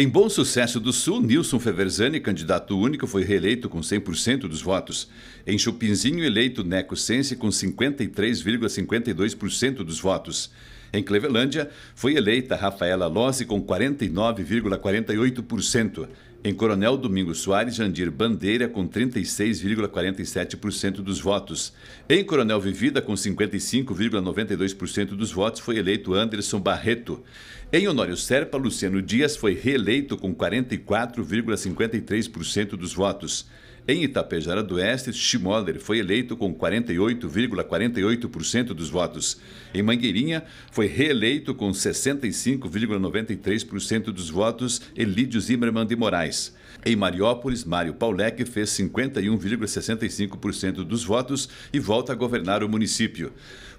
Em Bom Sucesso do Sul, Nilson Feverzani, candidato único, foi reeleito com 100% dos votos. Em Chupinzinho, eleito Neco Sense com 53,52% dos votos. Em Clevelândia, foi eleita Rafaela Lossi com 49,48%. Em Coronel Domingos Soares, Jandir Bandeira com 36,47% dos votos. Em Coronel Vivida, com 55,92% dos votos, foi eleito Anderson Barreto. Em Honório Serpa, Luciano Dias foi reeleito com 44,53% dos votos. Em Itapejara do Oeste, Schmoller foi eleito com 48,48% dos votos. Em Mangueirinha, foi reeleito com 65,93% dos votos Elídio Zimmermann de Moraes. Em Mariópolis, Mário Paulec fez 51,65% dos votos e volta a governar o município.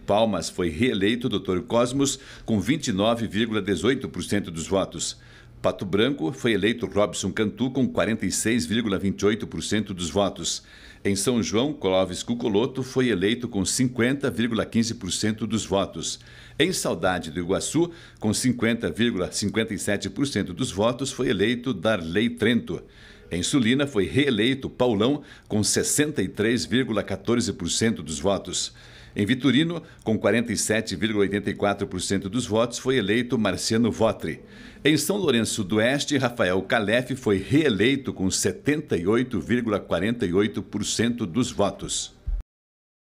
Palmas foi reeleito Dr. Cosmos com 29,18% dos votos. Pato Branco foi eleito Robson Cantu com 46,28% dos votos. Em São João, Clóvis Cucoloto foi eleito com 50,15% dos votos. Em Saudade do Iguaçu, com 50,57% dos votos, foi eleito Darley Trento. Em Sulina, foi reeleito Paulão com 63,14% dos votos. Em Vitorino, com 47,84% dos votos, foi eleito Marciano Votri. Em São Lourenço do Oeste, Rafael Calef foi reeleito com 78,48% dos votos.